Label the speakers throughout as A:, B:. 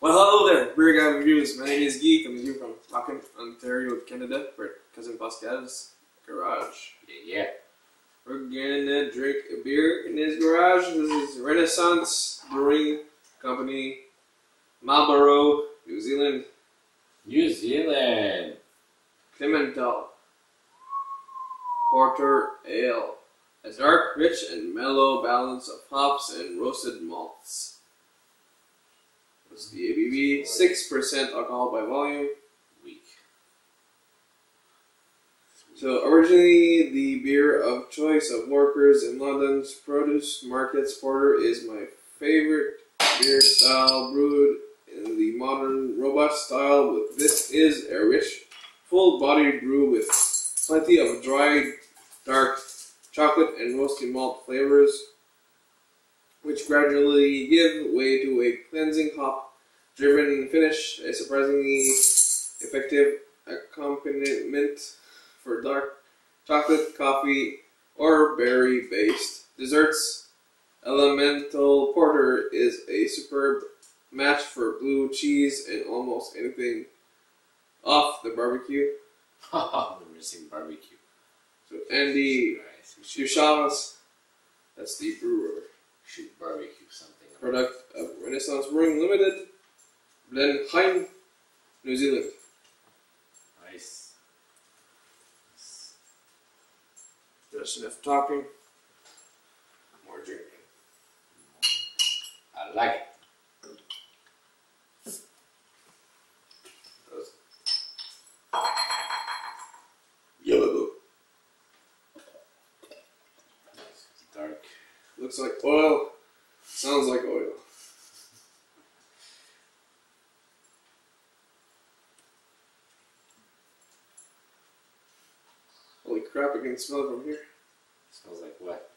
A: Well, hello there, Beer Guy Reviews. My name is Guy, I'm here from Markham, Ontario, Canada, for Cousin Pascal's garage.
B: Yeah,
A: We're gonna drink a beer in his garage. This is Renaissance Brewing Company, Marlborough, New Zealand,
B: New Zealand.
A: Elemental Porter Ale. A dark, rich, and mellow balance of hops and roasted malts. What's the ABV? 6% alcohol by volume.
B: Week.
A: So originally the beer of choice of workers in London's produce markets, porter is my favorite beer style brewed in the modern robust style. With this is a rich, full-bodied brew with plenty of dried, dark chocolate and roasty malt flavors, which gradually give way to a cleansing hop-driven finish. A surprisingly effective accompaniment for dark chocolate, coffee, or berry based desserts. Elemental Porter is a superb match for blue cheese and almost anything off the barbecue.
B: We're missing barbecue.
A: So Andy
B: Guys, we should,
A: Shushas, that's the brewer.
B: should barbecue something.
A: Product of Renaissance Brewing Limited, Blenheim, New Zealand.
B: Nice.
A: Just enough talking, more drinking.
B: I like it.
A: Yellow.
B: Dark.
A: Looks like oil. Sounds like oil. Holy crap, I can smell it from here.
B: Smells like what?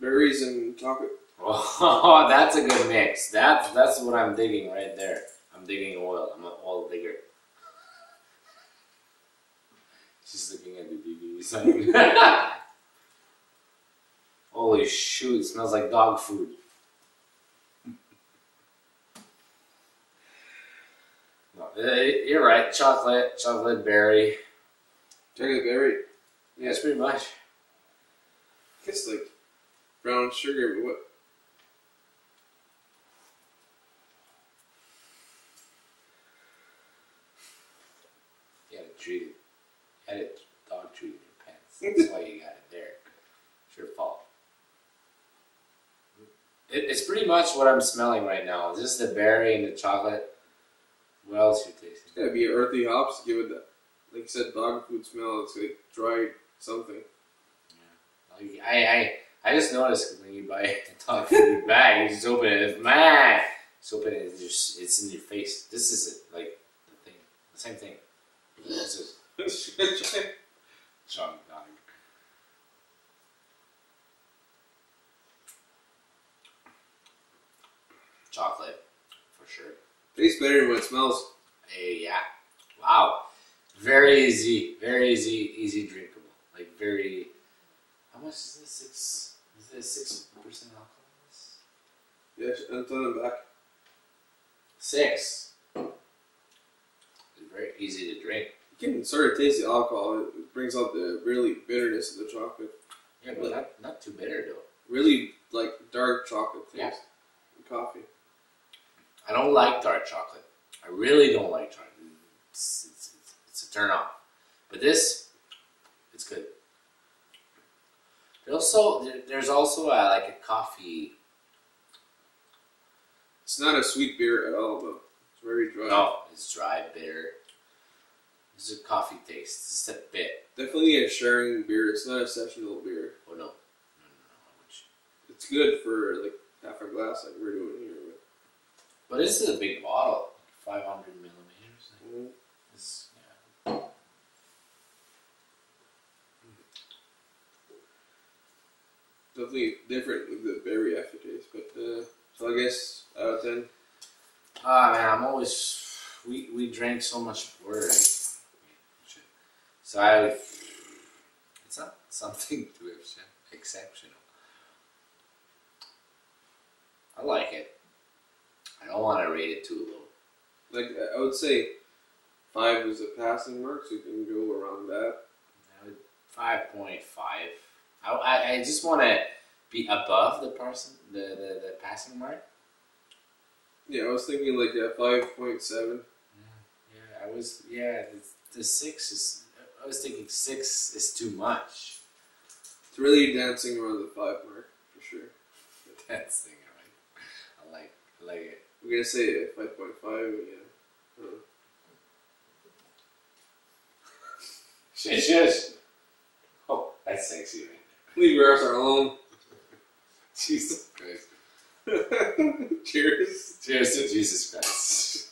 A: Berries and chocolate.
B: Oh, that's a good mix. That's that's what I'm digging right there. I'm digging oil. I'm an oil digger. She's looking at the BB sign. Holy shoot! It smells like dog food. No, eh, you're right. Chocolate, chocolate berry.
A: Chocolate berry.
B: Yeah, it's pretty much.
A: It's like brown sugar, but what?
B: You had treat. You had it dog treat in your pants. That's why you got it there. It's your fault. It, it's pretty much what I'm smelling right now. Just the berry and the chocolate. What else you tasting?
A: It's gotta be earthy hops. Give it that, like you said, dog food smell. It's like dried something.
B: Like, I, I I just noticed when you buy a dog food bag, you just open it. It's man, just open it. It's, just, it's in your face. This is it, like the thing, the same thing. This is John Dog. Chocolate, for sure.
A: Tastes better when it smells.
B: Hey, yeah. Wow. Very easy. Very easy. Easy drinkable. Like very. How much is this? Six. Is this six percent alcohol?
A: Yes, and turn it back.
B: Six. It's very easy to drink.
A: You can sort of taste the alcohol. It brings out the really bitterness of the chocolate.
B: Yeah, but not not too bitter though.
A: Really like dark chocolate taste.
B: Yeah.
A: And coffee.
B: I don't like dark chocolate. I really don't like chocolate. It's, it's, it's, it's a turn off. But this, it's good. There's also there's also a, like a coffee.
A: It's not a sweet beer at all, though. It's very dry.
B: No, it's dry, bitter. It's a coffee taste. It's just a bit.
A: Definitely a sharing beer. It's not a sessional beer.
B: Oh no, no, no, no.
A: It's good for like half a glass, like we're doing here.
B: But this is a big bottle, 500 millimeters.
A: But, mm,
B: It's, yeah.
A: Definitely different with the berry aftertaste. But uh, so I guess out of ten.
B: Ah man, I'm always we we drank so much word. So I, it's not something too exceptional. I like it. I don't want to rate it too low.
A: Like I would say, five is a passing mark, so you can go around that.
B: Five point five. I, I, I just want to be above the person the, the, the passing mark.
A: Yeah, I was thinking like yeah, five point seven.
B: Yeah, I was. Yeah, the, the six is. I was thinking six is too much.
A: It's really dancing around the five mark for sure.
B: That's thing, I like. I like. I like it.
A: We're gonna say five point five. Yeah. Uh,
B: Shush, shush. Oh, that's sexy, right?
A: leave yours alone.
B: Jesus Christ.
A: Cheers.
B: Cheers to Jesus Christ.